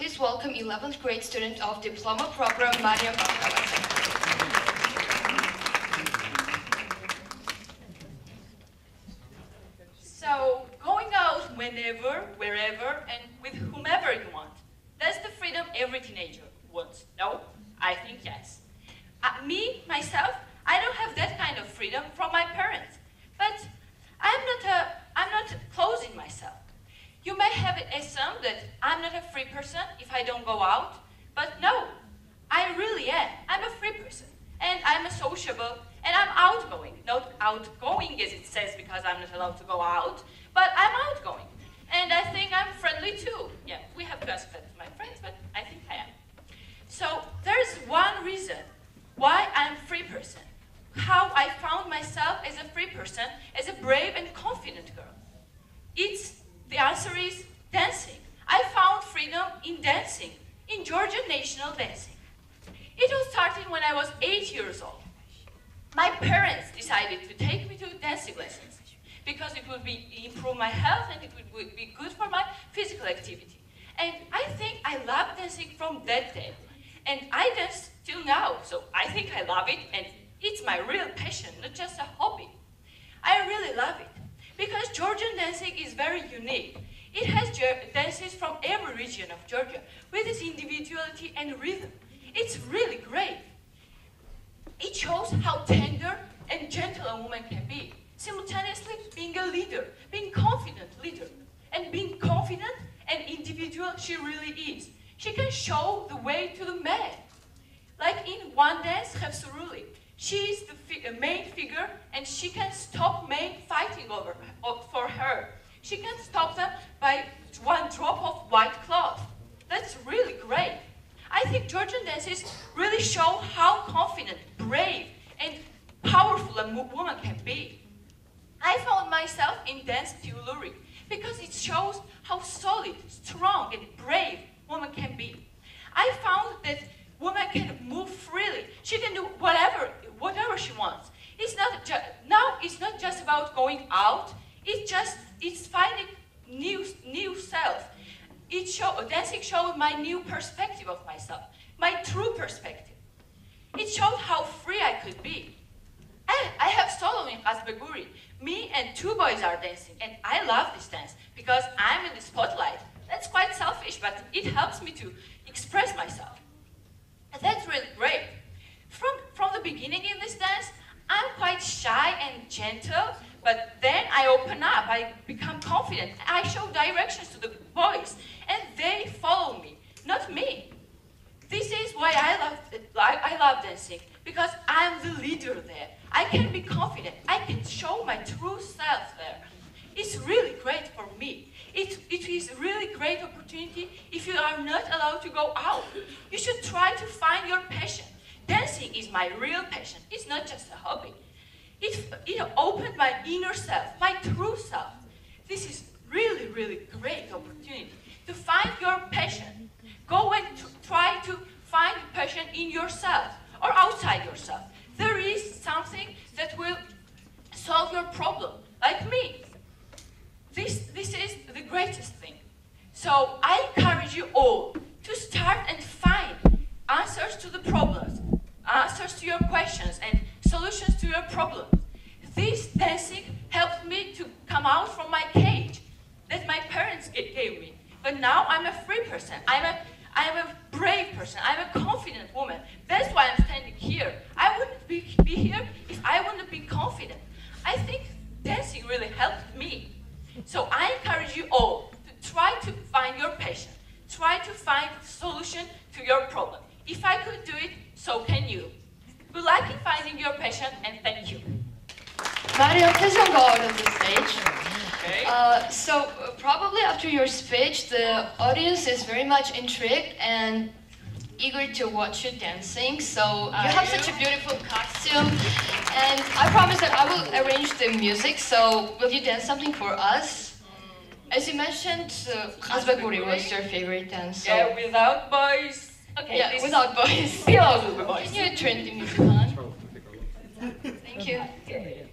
please welcome 11th grade student of Diploma Program, Mariam So, going out whenever, wherever, and with whomever you want. That's the freedom every teenager wants. No? I think yes. Uh, me, myself, I don't have that kind of freedom from my parents. But I'm not, a, I'm not closing myself. You may have it assumed that I'm not a free person if I don't go out, but no, I really am. I'm a free person, and I'm a sociable, and I'm outgoing. Not outgoing as it says because I'm not allowed to go out, but I'm outgoing. And I think I'm friendly too. Yeah, we have classified my friends, but I think I am. So there's one reason why I'm free person. How I found myself as a free person, as a brave and confident girl. It's, the answer is dancing. Freedom in dancing, in Georgian national dancing. It all started when I was eight years old. My parents decided to take me to dancing lessons because it would be, improve my health and it would, would be good for my physical activity. And I think I love dancing from that day. And I dance till now, so I think I love it and it's my real passion, not just a hobby. I really love it because Georgian dancing is very unique. It has dances from every region of Georgia with its individuality and rhythm. It's really great. It shows how tender and gentle a woman can be, simultaneously being a leader, being confident leader, and being confident and individual she really is. She can show the way to the man. Like in one dance, Khevsuruli, she is the fi uh, main figure and she can stop men fighting over for her. She can stop them by one drop of white cloth. That's really great. I think Georgian dances really show how confident, brave, and powerful a woman can be. I found myself in dance Tiuluri because it shows how solid, strong, and brave woman can be. I found that woman can move freely. She can do whatever, whatever she wants. It's not now. It's not just about going out. It's just it's finding new new self. It show, dancing showed my new perspective of myself, my true perspective. It showed how free I could be. And I have solo in Qazbeguri. Me and two boys are dancing, and I love this dance because I'm in the spotlight. That's quite selfish, but it helps me to express myself. And that's really great. From, from the beginning in this dance, I'm quite shy and gentle, but then I open up, I become confident. I show directions to the boys, they follow me, not me. This is why I love, I love dancing, because I'm the leader there. I can be confident. I can show my true self there. It's really great for me. It, it is really great opportunity if you are not allowed to go out. You should try to find your passion. Dancing is my real passion. It's not just a hobby. It, it opened my inner self, my true self. This is really, really great opportunity to find your passion. Go and try to find passion in yourself or outside yourself. There is something that will solve your problem, like me. This, this is the greatest thing. So I encourage you all to start and find answers to the problems, answers to your questions, and solutions to your problems. This dancing helped me to come out from my cage that my parents gave me. But now I'm a free person. I'm a, I'm a brave person. I'm a confident woman. That's why I'm standing here. I wouldn't be, be here if I wouldn't be confident. I think dancing really helped me. So I encourage you all to try to find your passion. Try to find solution to your problem. If I could do it, so can you. Good luck in finding your passion and thank you. Mario, please don't go out of the stage. Okay. Uh, so uh, probably after your speech, the audience is very much intrigued and eager to watch you dancing. So Are you have you? such a beautiful costume, and I promise that I will arrange the music. So will you dance something for us? Mm. As you mentioned, uh, Khazbaguri was your favorite dance. So. Yeah, without boys. Okay. Yeah, without boys. Without boys. Can you turn the music on? Thank you.